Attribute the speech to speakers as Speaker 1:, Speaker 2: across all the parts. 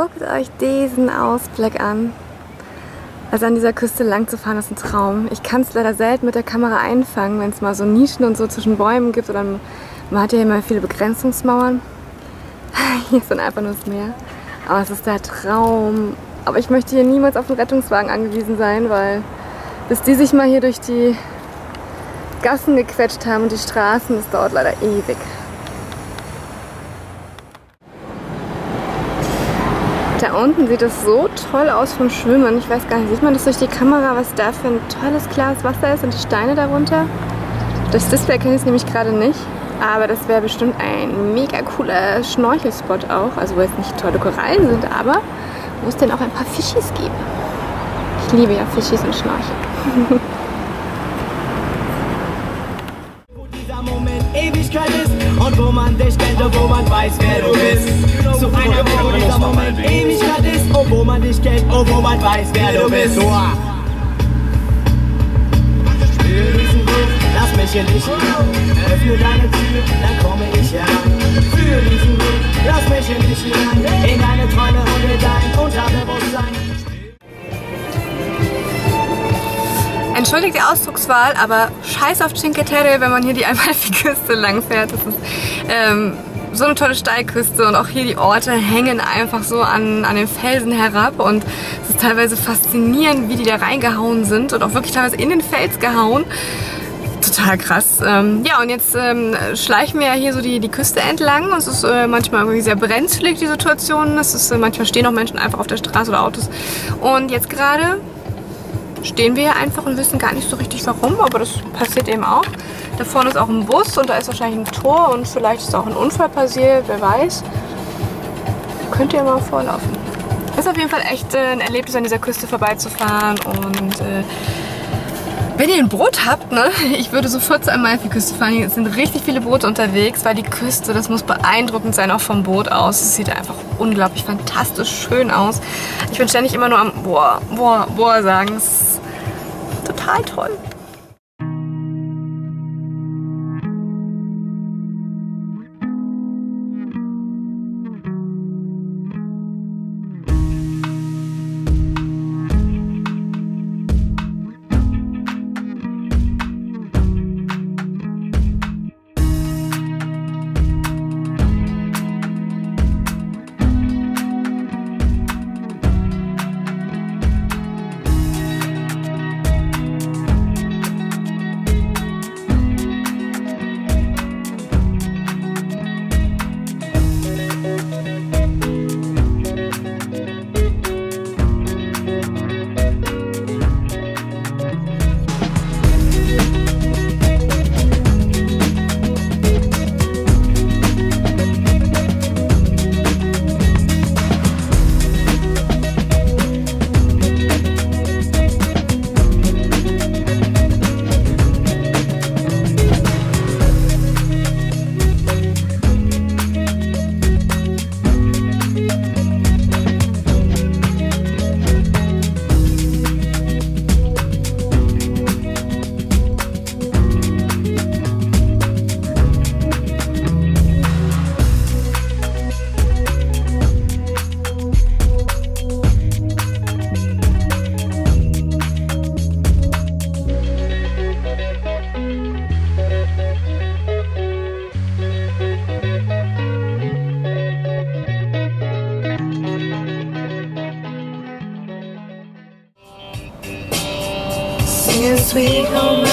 Speaker 1: guckt euch diesen Ausblick an. Also an dieser Küste lang zu fahren, ist ein Traum. Ich kann es leider selten mit der Kamera einfangen, wenn es mal so Nischen und so zwischen Bäumen gibt oder man hat ja immer viele Begrenzungsmauern. Hier ist dann einfach nur das Meer. Aber es ist der Traum. Aber ich möchte hier niemals auf einen Rettungswagen angewiesen sein, weil bis die sich mal hier durch die Gassen gequetscht haben und die Straßen, das dauert leider ewig. Da unten sieht es so toll aus vom Schwimmen. Ich weiß gar nicht, sieht man das durch die Kamera, was da für ein tolles, klares Wasser ist und die Steine darunter? Das Display kenne ich nämlich gerade nicht. Aber das wäre bestimmt ein mega cooler Schnorchelspot auch. Also wo jetzt nicht tolle Korallen sind, aber wo es denn auch ein paar Fischis gäbe. Ich liebe ja Fischis und Schnorchel.
Speaker 2: Wo dieser Moment Ewigkeit ist und wo man dich kennt und wo man weiß, wer du bist. Zu einer, wo dieser Moment Ewigkeit ist und wo man dich kennt und wo man weiß, wer du bist. Spür diesen Ruf, lass mich in dich hinein. Öffne deine Tür, dann komme ich herein. Fühl diesen Ruf, lass mich dich hinein. In deine Träume und in dein Unterbewusstsein.
Speaker 1: Entschuldigt die Ausdruckswahl, aber scheiß auf Cinque Terre, wenn man hier die Amalfi-Küste lang fährt. Das ist ähm, so eine tolle Steilküste und auch hier die Orte hängen einfach so an, an den Felsen herab und es ist teilweise faszinierend, wie die da reingehauen sind und auch wirklich teilweise in den Fels gehauen. Total krass. Ähm, ja, und jetzt ähm, schleichen wir ja hier so die, die Küste entlang. Es ist äh, manchmal irgendwie sehr brenzlig, die Situation. Es ist, äh, manchmal stehen auch Menschen einfach auf der Straße oder Autos. Und jetzt gerade stehen wir hier einfach und wissen gar nicht so richtig warum, aber das passiert eben auch. Da vorne ist auch ein Bus und da ist wahrscheinlich ein Tor und vielleicht ist auch ein Unfall passiert, wer weiß. Könnt ihr mal vorlaufen. Ist auf jeden Fall echt äh, ein Erlebnis, an dieser Küste vorbeizufahren und äh, wenn ihr ein Boot habt, ne, ich würde sofort zur Amalfi-Küste fahren. Hier sind richtig viele Boote unterwegs, weil die Küste, das muss beeindruckend sein, auch vom Boot aus. Es sieht einfach unglaublich fantastisch schön aus. Ich bin ständig immer nur am Boah, Boah, Boah sagen. Es ist total toll.
Speaker 2: Sweet home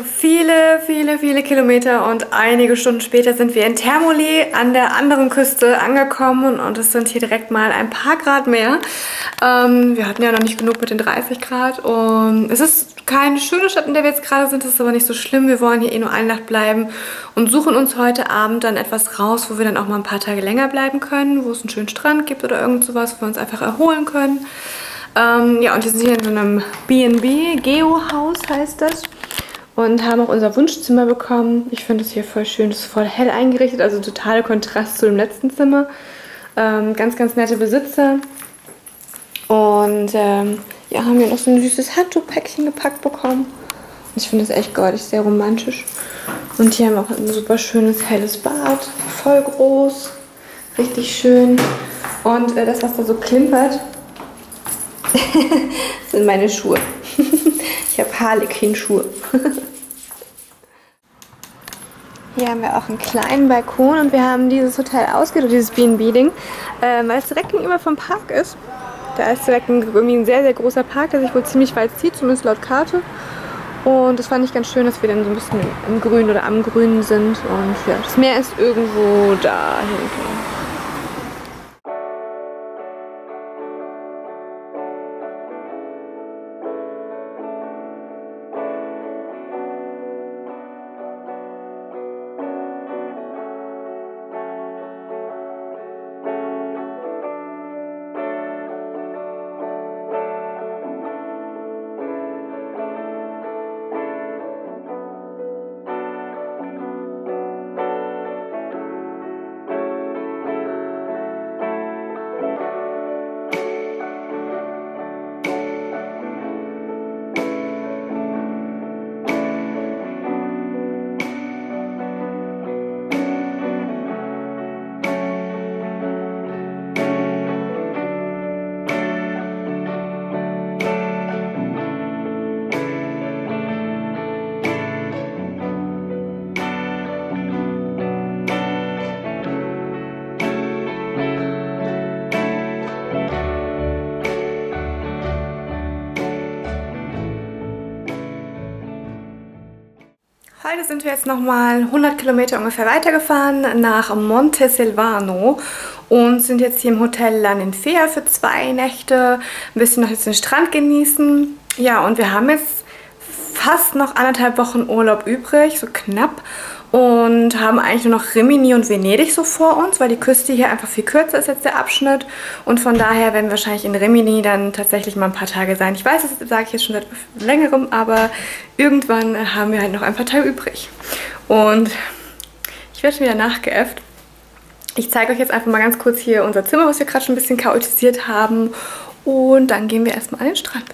Speaker 1: Also viele, viele, viele Kilometer und einige Stunden später sind wir in Termoli an der anderen Küste angekommen und es sind hier direkt mal ein paar Grad mehr. Ähm, wir hatten ja noch nicht genug mit den 30 Grad und es ist keine schöne Stadt, in der wir jetzt gerade sind, das ist aber nicht so schlimm. Wir wollen hier eh nur eine Nacht bleiben und suchen uns heute Abend dann etwas raus, wo wir dann auch mal ein paar Tage länger bleiben können, wo es einen schönen Strand gibt oder irgend sowas, wo wir uns einfach erholen können. Ähm, ja, und wir sind hier in so einem B&B, Geo-Haus heißt das und haben auch unser Wunschzimmer bekommen. Ich finde es hier voll schön, es ist voll hell eingerichtet, also totaler Kontrast zu dem letzten Zimmer. Ähm, ganz, ganz nette Besitzer. Und ähm, ja, haben wir noch so ein süßes Handtuchpäckchen gepackt bekommen. Und ich finde es echt goldig, sehr romantisch. Und hier haben wir auch ein super schönes helles Bad, voll groß, richtig schön. Und äh, das, was da so klimpert, sind meine Schuhe. ich habe Harlequin-Schuhe. Hier haben wir auch einen kleinen Balkon und wir haben dieses Hotel ausgesucht, dieses B&B-Ding, äh, weil es direkt gegenüber vom Park ist. Da ist direkt ein, irgendwie ein sehr, sehr großer Park, der sich wohl ziemlich weit zieht, zumindest laut Karte. Und das fand ich ganz schön, dass wir dann so ein bisschen im Grün oder am Grün sind. Und ja, das Meer ist irgendwo da hinten. Heute sind wir jetzt nochmal 100 Kilometer ungefähr weitergefahren nach Monte Silvano und sind jetzt hier im Hotel La Ninfea für zwei Nächte. Ein bisschen noch jetzt den Strand genießen. Ja, und wir haben jetzt fast noch anderthalb Wochen Urlaub übrig, so knapp und haben eigentlich nur noch Rimini und Venedig so vor uns, weil die Küste hier einfach viel kürzer ist jetzt der Abschnitt und von daher werden wir wahrscheinlich in Rimini dann tatsächlich mal ein paar Tage sein. Ich weiß, das sage ich jetzt schon seit längerem, aber irgendwann haben wir halt noch ein paar Tage übrig und ich werde schon wieder nachgeäfft. Ich zeige euch jetzt einfach mal ganz kurz hier unser Zimmer, was wir gerade schon ein bisschen chaotisiert haben und dann gehen wir erstmal an den Strand.